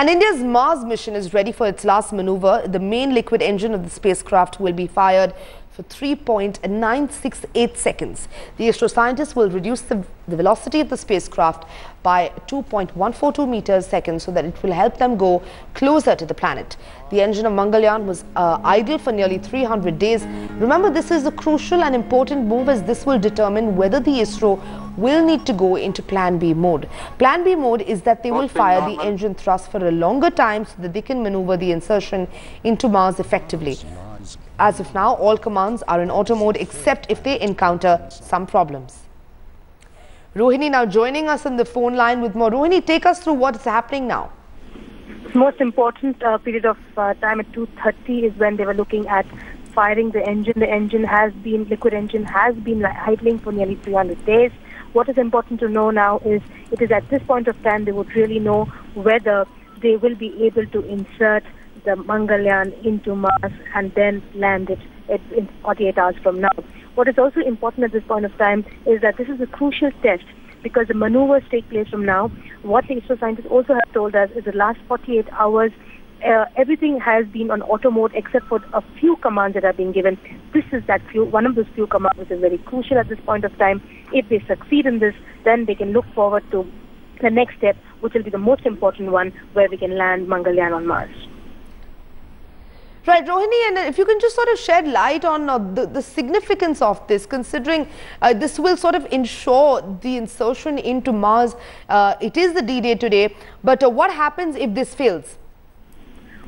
And India's Mars mission is ready for its last maneuver. The main liquid engine of the spacecraft will be fired for 3.968 seconds. The ISRO scientists will reduce the, the, velocity of the spacecraft by 2.142 meters second so that it will help them go closer to the planet. The engine of Mangalyaan was uh, idle for nearly 300 days. Remember, this is a crucial and important move as this will determine whether the ISRO will need to go into Plan B mode. Plan B mode is that they will fire the engine thrust for a longer time so that they can maneuver the insertion into Mars effectively. As of now, all commands are in auto mode except if they encounter some problems. Rohini now joining us on the phone line with more. Rohini, take us through what is happening now. Most important uh, period of uh, time at 2.30 is when they were looking at firing the engine. The engine has been, liquid engine has been idling for nearly 300 days. What is important to know now is it is at this point of time they would really know whether they will be able to insert the Mangalyaan into Mars and then land it in 48 hours from now. What is also important at this point of time is that this is a crucial test because the maneuvers take place from now. What the ISRO scientists also have told us is the last 48 hours, uh, everything has been on auto mode except for a few commands that are being given. This is that few, one of those few commands which is very crucial at this point of time. If they succeed in this, then they can look forward to the next step, which will be the most important one, where we can land Mangalyaan on Mars. Right, Rohini, and if you can just sort of shed light on uh, the, the significance of this, considering uh, this will sort of ensure the insertion into Mars. Uh, it is the D-Day today, but uh, what happens if this fails?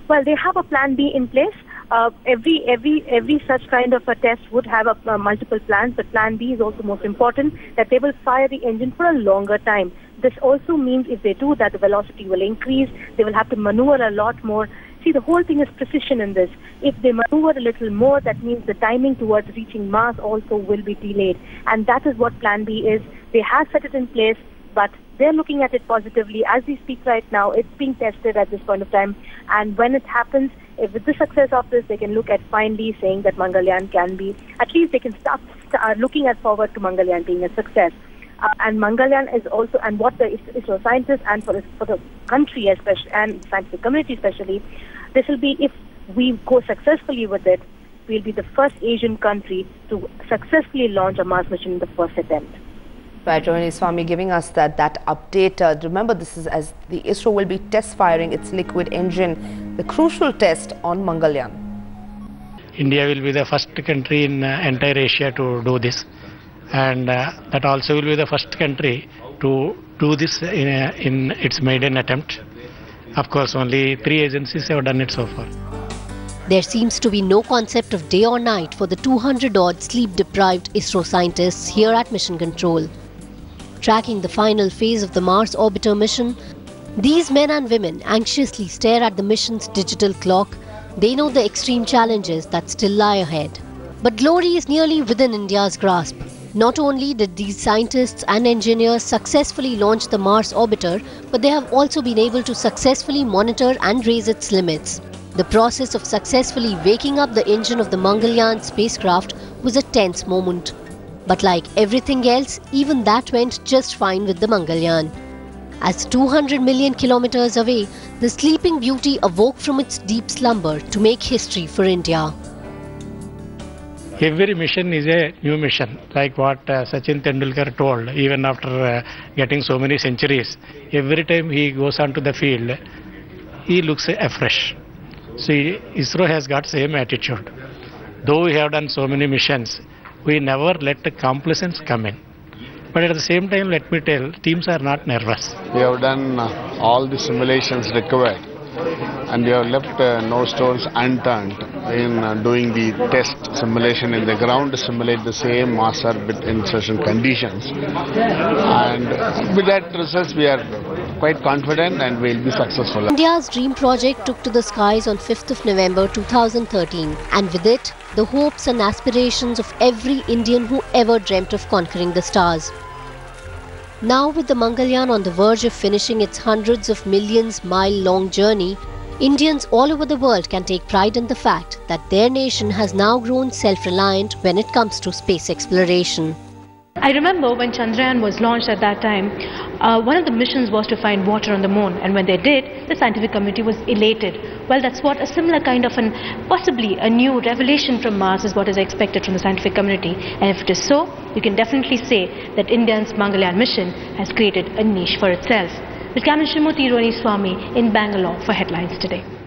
Well, they have a plan B in place. Uh, every every every such kind of a test would have a, uh, multiple plans, but plan B is also most important that they will fire the engine for a longer time. This also means if they do that, the velocity will increase. They will have to maneuver a lot more See, the whole thing is precision in this. If they maneuver a little more, that means the timing towards reaching Mars also will be delayed. And that is what Plan B is. They have set it in place, but they're looking at it positively. As we speak right now, it's being tested at this point of time. And when it happens, with the success of this, they can look at finally saying that Mangalyaan can be, at least they can start, looking at forward to Mangalyaan being a success. Uh, and Mangalyaan is also, and what the ISRO scientists and for, for the country especially, and scientific community especially, this will be, if we go successfully with it, we'll be the first Asian country to successfully launch a Mars mission in the first attempt. Right, Rohini Swami giving us that, that update. Uh, remember, this is as the ISRO will be test firing its liquid engine, the crucial test on Mangalyaan. India will be the first country in uh, entire Asia to do this and uh, that also will be the first country to do this in, uh, in its maiden attempt. Of course, only three agencies have done it so far. There seems to be no concept of day or night for the 200 odd sleep deprived ISRO scientists here at Mission Control. Tracking the final phase of the Mars orbiter mission, these men and women anxiously stare at the mission's digital clock. They know the extreme challenges that still lie ahead. But glory is nearly within India's grasp. Not only did these scientists and engineers successfully launch the Mars orbiter, but they have also been able to successfully monitor and raise its limits. The process of successfully waking up the engine of the Mangalyaan spacecraft was a tense moment. But like everything else, even that went just fine with the Mangalyaan. As 200 million kilometers away, the sleeping beauty awoke from its deep slumber to make history for India every mission is a new mission, like what uh, Sachin Tendulkar told, even after uh, getting so many centuries. Every time he goes onto the field, he looks afresh. See, ISRO has got same attitude. Though we have done so many missions, we never let the complacence come in. But at the same time, let me tell, teams are not nervous. We have done uh, all the simulations required and we have left uh, no stones unturned in uh, doing the test simulation in the ground to simulate the same Mars orbit insertion conditions. And with that results, we are quite confident and we'll be successful. India's dream project took to the skies on 5th of November 2013 and with it, the hopes and aspirations of every Indian who ever dreamt of conquering the stars. Now with the Mangalyaan on the verge of finishing its hundreds of millions mile long journey, Indians all over the world can take pride in the fact that their nation has now grown self-reliant when it comes to space exploration. I remember when Chandrayaan was launched at that time, uh, one of the missions was to find water on the moon, and when they did, the scientific community was elated. Well, that's what a similar kind of an, possibly a new revelation from Mars is what is expected from the scientific community. And if it is so, you can definitely say that India's Mangalyaan mission has created a niche for itself. Shrimurthy Rohini Swami in Bangalore for Headlines Today.